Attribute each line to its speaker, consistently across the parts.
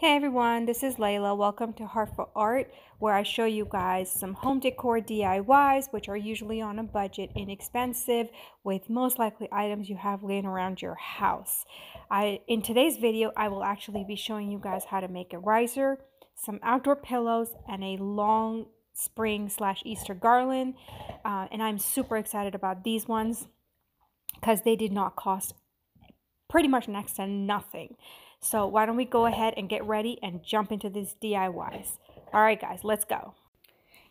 Speaker 1: Hey everyone, this is Layla. Welcome to Heart4art, where I show you guys some home decor DIYs, which are usually on a budget, inexpensive, with most likely items you have laying around your house. I In today's video, I will actually be showing you guys how to make a riser, some outdoor pillows, and a long spring slash Easter garland. Uh, and I'm super excited about these ones because they did not cost pretty much next to nothing. So why don't we go ahead and get ready and jump into these DIYs. All right, guys, let's go.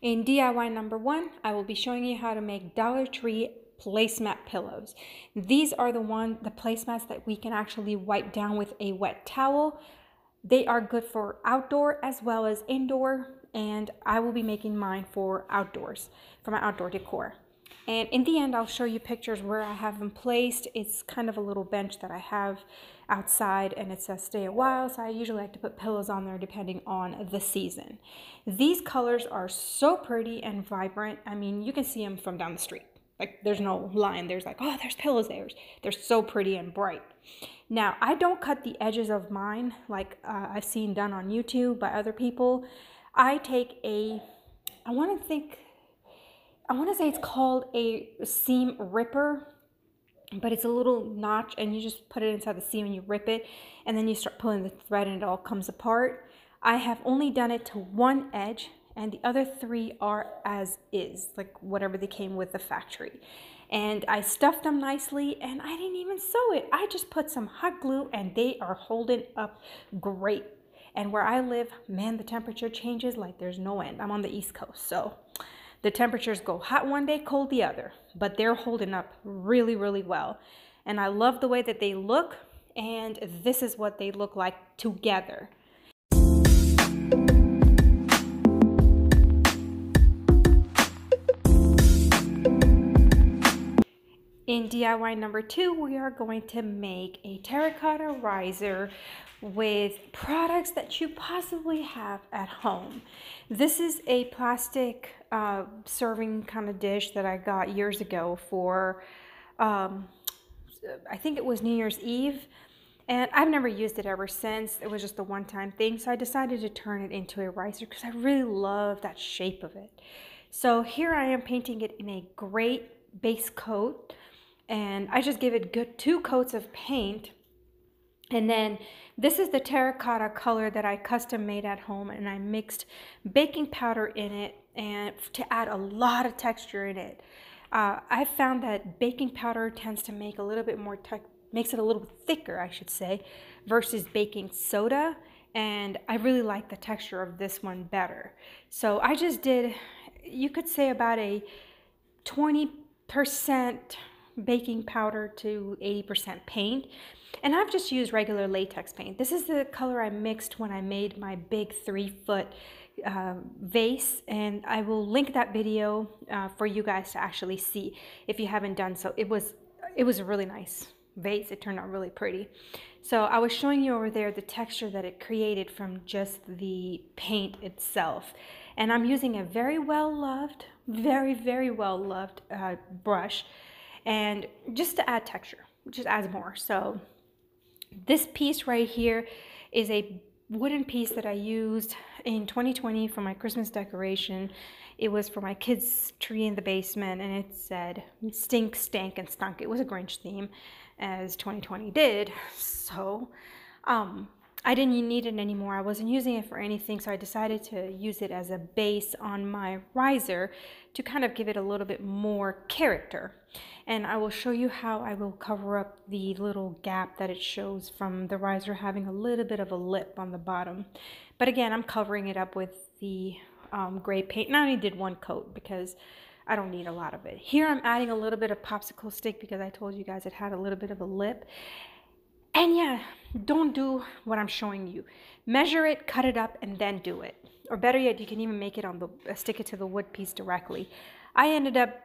Speaker 1: In DIY number one, I will be showing you how to make Dollar Tree placemat pillows. These are the one, the placemats that we can actually wipe down with a wet towel. They are good for outdoor as well as indoor, and I will be making mine for outdoors, for my outdoor decor. And in the end, I'll show you pictures where I have them placed. It's kind of a little bench that I have outside and it says stay a while. So I usually like to put pillows on there depending on the season. These colors are so pretty and vibrant. I mean, you can see them from down the street. Like there's no line. There's like, oh, there's pillows there. They're so pretty and bright. Now, I don't cut the edges of mine like uh, I've seen done on YouTube by other people. I take a, I want to think I want to say it's called a seam ripper, but it's a little notch and you just put it inside the seam and you rip it and then you start pulling the thread and it all comes apart. I have only done it to one edge and the other three are as is, like whatever they came with the factory. And I stuffed them nicely and I didn't even sew it. I just put some hot glue and they are holding up great. And where I live, man, the temperature changes like there's no end. I'm on the East Coast, so the temperatures go hot one day, cold the other, but they're holding up really, really well. And I love the way that they look, and this is what they look like together. In DIY number two, we are going to make a terracotta riser with products that you possibly have at home. This is a plastic uh, serving kind of dish that I got years ago for, um, I think it was New Year's Eve. And I've never used it ever since. It was just a one time thing. So I decided to turn it into a riser because I really love that shape of it. So here I am painting it in a great base coat. And I just give it good two coats of paint and then this is the terracotta color that I custom made at home and I mixed baking powder in it and to add a lot of texture in it. Uh, I found that baking powder tends to make a little bit more, makes it a little thicker, I should say, versus baking soda. And I really like the texture of this one better. So I just did, you could say about a 20% baking powder to 80% paint. And I've just used regular latex paint. This is the color I mixed when I made my big three foot uh, vase and I will link that video uh, for you guys to actually see if you haven't done so. It was, it was a really nice vase. It turned out really pretty. So I was showing you over there the texture that it created from just the paint itself. And I'm using a very well loved, very, very well loved uh, brush and just to add texture, just adds more. So this piece right here is a wooden piece that I used in 2020 for my Christmas decoration. It was for my kids' tree in the basement and it said stink, stank, and stunk. It was a Grinch theme as 2020 did. So um, I didn't need it anymore. I wasn't using it for anything, so I decided to use it as a base on my riser to kind of give it a little bit more character. And I will show you how I will cover up the little gap that it shows from the riser having a little bit of a lip on the bottom. But again, I'm covering it up with the um, gray paint. And I only did one coat because I don't need a lot of it. Here I'm adding a little bit of popsicle stick because I told you guys it had a little bit of a lip. And yeah, don't do what I'm showing you. Measure it, cut it up, and then do it. Or better yet, you can even make it on the, uh, stick it to the wood piece directly. I ended up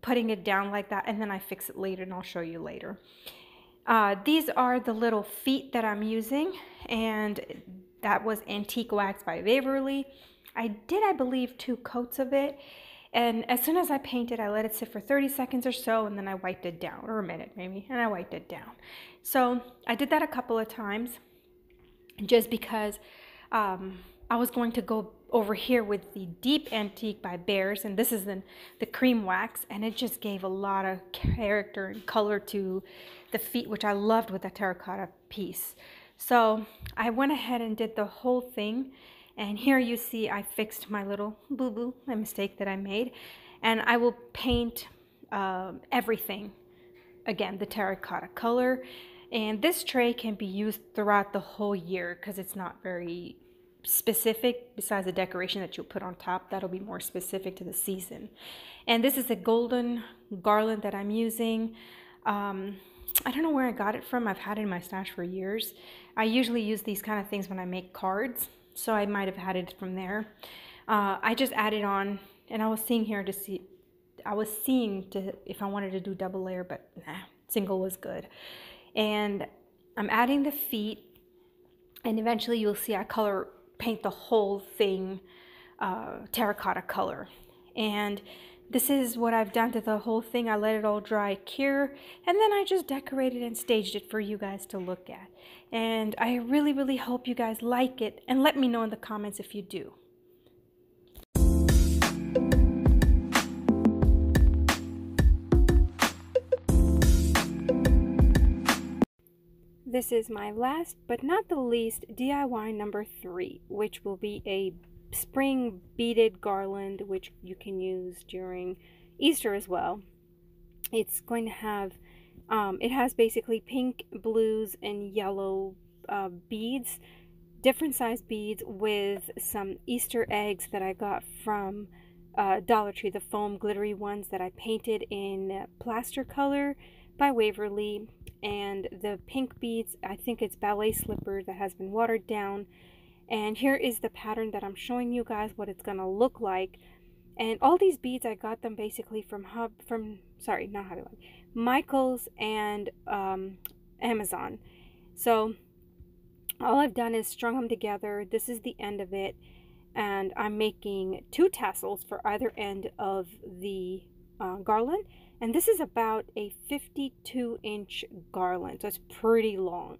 Speaker 1: putting it down like that, and then I fix it later, and I'll show you later. Uh, these are the little feet that I'm using, and that was Antique Wax by Waverly. I did, I believe, two coats of it, and as soon as I painted, I let it sit for 30 seconds or so, and then I wiped it down, or a minute maybe, and I wiped it down. So I did that a couple of times just because um, I was going to go over here with the Deep Antique by Bears, and this is the, the cream wax, and it just gave a lot of character and color to the feet, which I loved with the terracotta piece. So I went ahead and did the whole thing, and here you see I fixed my little boo-boo, a mistake that I made, and I will paint uh, everything. Again, the terracotta color, and this tray can be used throughout the whole year because it's not very specific. Besides the decoration that you'll put on top that'll be more specific to the season. And this is a golden garland that i'm using. Um, i don't know where i got it from. I've had it in my stash for years. I usually use these kind of things when i make cards so i might have it from there uh, i just added on and i was seeing here to see i was seeing to if i wanted to do double layer but nah, single was good and i'm adding the feet and eventually you'll see I color paint the whole thing uh, terracotta color. And this is what I've done to the whole thing. I let it all dry cure and then I just decorated and staged it for you guys to look at. And I really, really hope you guys like it and let me know in the comments if you do. This is my last but not the least DIY number three, which will be a spring beaded garland, which you can use during Easter as well. It's going to have, um, it has basically pink, blues, and yellow uh, beads, different size beads with some Easter eggs that I got from uh, Dollar Tree, the foam glittery ones that I painted in plaster color by Waverly and the pink beads I think it's ballet slipper that has been watered down and here is the pattern that I'm showing you guys what it's gonna look like. And all these beads I got them basically from Hub from sorry not Hobby Michaels and um, Amazon. So all I've done is strung them together. This is the end of it. And I'm making two tassels for either end of the uh, garland. And this is about a 52 inch garland, so it's pretty long.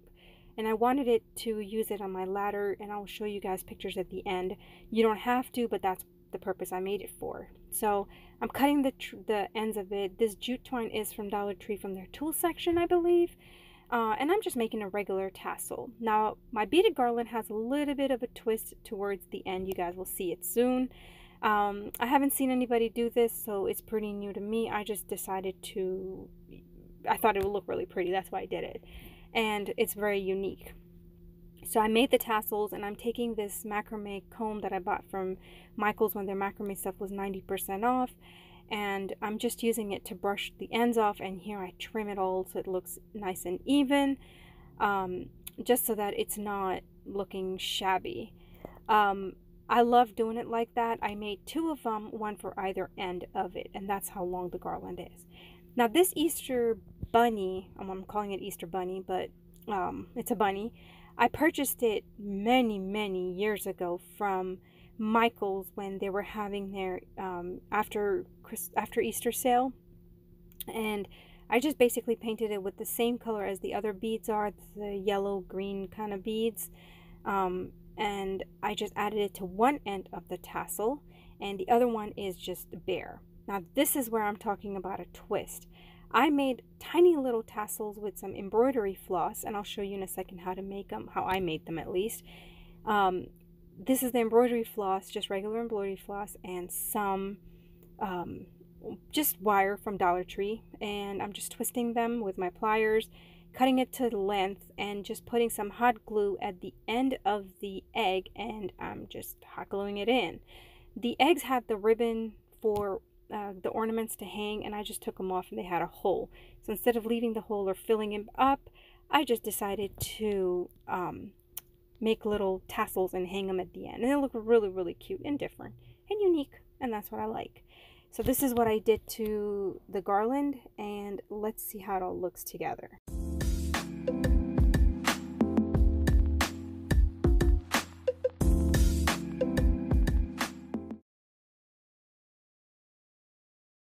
Speaker 1: And I wanted it to use it on my ladder, and I'll show you guys pictures at the end. You don't have to, but that's the purpose I made it for. So I'm cutting the, the ends of it. This jute twine is from Dollar Tree from their tool section, I believe. Uh, and I'm just making a regular tassel. Now, my beaded garland has a little bit of a twist towards the end. You guys will see it soon. Um, I haven't seen anybody do this, so it's pretty new to me. I just decided to, I thought it would look really pretty. That's why I did it. And it's very unique. So I made the tassels and I'm taking this macrame comb that I bought from Michael's when their macrame stuff was 90% off. And I'm just using it to brush the ends off and here I trim it all so it looks nice and even. Um, just so that it's not looking shabby. Um, I love doing it like that. I made two of them, one for either end of it, and that's how long the garland is. Now this Easter bunny, um, I'm calling it Easter bunny, but um, it's a bunny. I purchased it many, many years ago from Michael's when they were having their um, after after Easter sale, and I just basically painted it with the same color as the other beads are, the yellow green kind of beads. Um, and I just added it to one end of the tassel and the other one is just bare. Now this is where I'm talking about a twist. I made tiny little tassels with some embroidery floss and I'll show you in a second how to make them, how I made them at least. Um, this is the embroidery floss, just regular embroidery floss and some um, just wire from Dollar Tree and I'm just twisting them with my pliers cutting it to length and just putting some hot glue at the end of the egg and I'm just hot gluing it in. The eggs had the ribbon for uh, the ornaments to hang and I just took them off and they had a hole. So instead of leaving the hole or filling it up, I just decided to um, make little tassels and hang them at the end. And they look really, really cute and different and unique and that's what I like. So this is what I did to the garland and let's see how it all looks together.